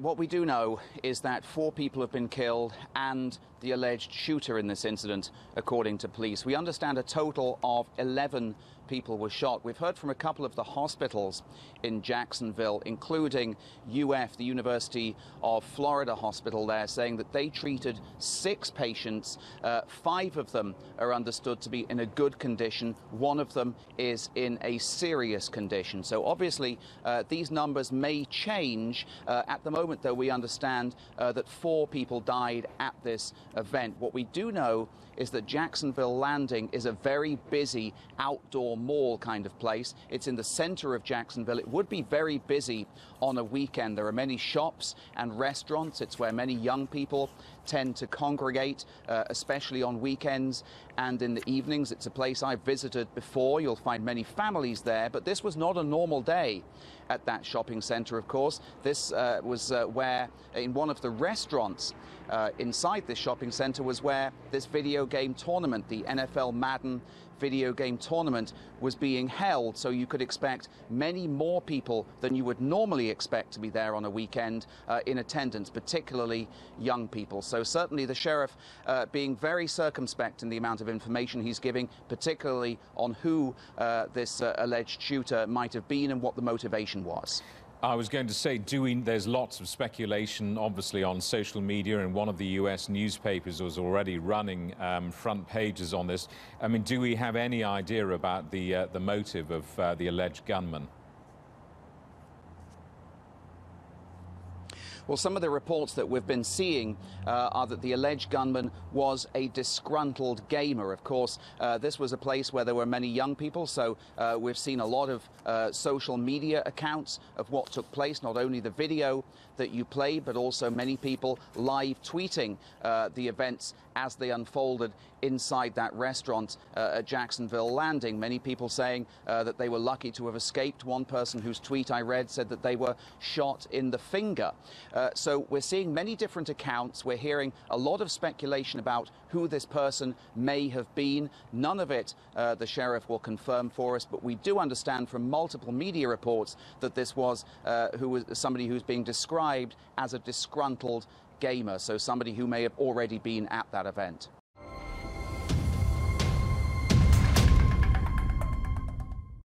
what we do know is that four people have been killed and the alleged shooter in this incident, according to police. We understand a total of 11 people were shot. We've heard from a couple of the hospitals in Jacksonville, including UF, the University of Florida Hospital there, saying that they treated six patients. Uh, five of them are understood to be in a good condition. One of them is in a serious condition. So obviously, uh, these numbers may change. Uh, at the moment, though, we understand uh, that four people died at this event. What we do know is that Jacksonville Landing is a very busy outdoor mall kind of place. It's in the center of Jacksonville. It would be very busy on a weekend. There are many shops and restaurants. It's where many young people tend to congregate, uh, especially on weekends and in the evenings. It's a place I've visited before. You'll find many families there, but this was not a normal day at that shopping center, of course. This uh, was uh, where, in one of the restaurants uh, inside this shopping center, was where this video game tournament, the NFL Madden video game tournament was being held. So you could expect many more people than you would normally expect to be there on a weekend uh, in attendance, particularly young people. So certainly the sheriff uh, being very circumspect in the amount of information he's giving, particularly on who uh, this uh, alleged shooter might have been and what the motivation was. I was going to say, do we, there's lots of speculation, obviously, on social media, and one of the U.S. newspapers was already running um, front pages on this. I mean, do we have any idea about the, uh, the motive of uh, the alleged gunman? Well, some of the reports that we've been seeing uh, are that the alleged gunman was a disgruntled gamer. Of course, uh, this was a place where there were many young people, so uh, we've seen a lot of uh, social media accounts of what took place, not only the video that you played, but also many people live tweeting uh, the events as they unfolded inside that restaurant uh, at Jacksonville Landing. Many people saying that they were lucky to have escaped. One person whose tweet I read said that they were shot in the finger. Uh, so we're seeing many different accounts. We're hearing a lot of speculation about who this person may have been. None of it uh, the sheriff will confirm for us, but we do understand from multiple media reports that this was uh, who was somebody who's being described as a disgruntled gamer, so somebody who may have already been at that event.